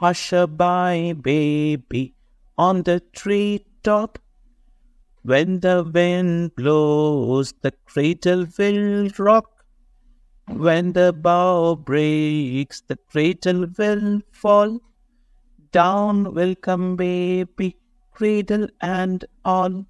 Hush-a-bye, baby, on the treetop. When the wind blows, the cradle will rock. When the bough breaks, the cradle will fall. Down will come baby, cradle and all.